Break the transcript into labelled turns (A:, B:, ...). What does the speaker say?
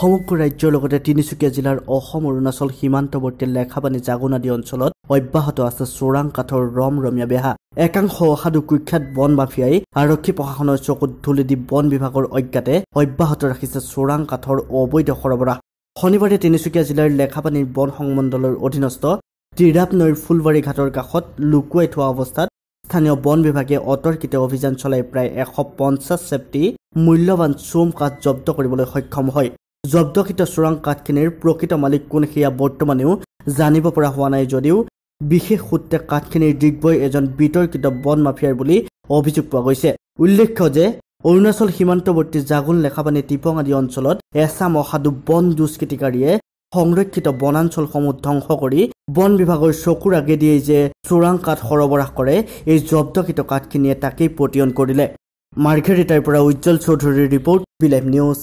A: সমগ্ৰ ৰাজ্যৰ লগতে তিনিচুকীয়া জিলাৰ অসম অৰুণাচল সীমান্তৱৰ্তী লেখাপানী জাগুন আদি অঞ্চলত অব্যাহত আছে চোৰাং কাঠৰ ৰমৰমীয়া বেহা। একাংশ অসাধু কুখ্যাত বন মাফিয়াই আৰক্ষী প্ৰশাসনৰ চকুত ধূলি দি বন বিভাগৰ অজ্ঞাতে অব্যাহত ৰাখিছে চোৰাং কাঠৰ অবৈধ সৰবৰাহ। শনিবাৰে তিনিচুকীয়া জিলাৰ লেখাপানীৰ বন সংমণ্ডলৰ অধীনস্থ তিৰাপ নৈৰ ফুলবাৰী ঘাটৰ কাষত লুকুৱাই থোৱা অৱস্থাত স্থানীয় বন বিভাগে অতৰ্কিত অভিযান চলাই প্ৰায় এশ পঞ্চাছ চেপ্টি মূল্যৱান চোম কাঠ জব্দ কৰিবলৈ সক্ষম হয়। জব্দকৃত চোৰাং কাঠখিনিৰ প্ৰকৃত মালিক কোন সেয়া বৰ্তমানেও জানিব পৰা হোৱা নাই যদিও বিশেষ সূত্ৰে কাঠখিনিৰ দিগ্বৈ এজন বিতৰ্কিত বন মাফিয়াৰ বুলি অভিযোগ পোৱা গৈছে। উল্লেখ্য যে অৰুণাচল সীমান্তৱৰ্তী জাগুন লেখাপানী টিপং আদি অঞ্চলত এছাম অসাধু বন দুষ্কৃতিকাৰীয়ে সংৰক্ষিত বনাঞ্চলসমূহ ধ্বংস কৰি বন বিভাগৰ চকুৰ আগেদিয়েই যে চোৰাং কাঠ সৰবৰাহ কৰে এই জব্দকৃত কাঠখিনিয়ে তাকেই পতিয়ন কৰিলে। মাৰ্ঘেৰিটাৰ পৰা উজ্জ্বল চৌধুৰীৰ ৰিপৰ্ট বিলাইভ নিউজ।